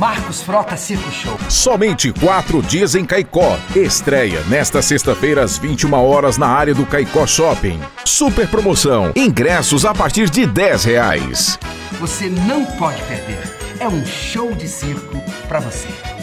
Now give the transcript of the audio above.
Marcos Frota Circo Show. Somente quatro dias em Caicó. Estreia nesta sexta-feira às 21 horas na área do Caicó Shopping. Super promoção. Ingressos a partir de 10 reais. Você não pode perder. É um show de circo para você.